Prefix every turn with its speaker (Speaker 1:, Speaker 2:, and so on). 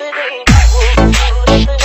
Speaker 1: Whoop, whoop, whoop,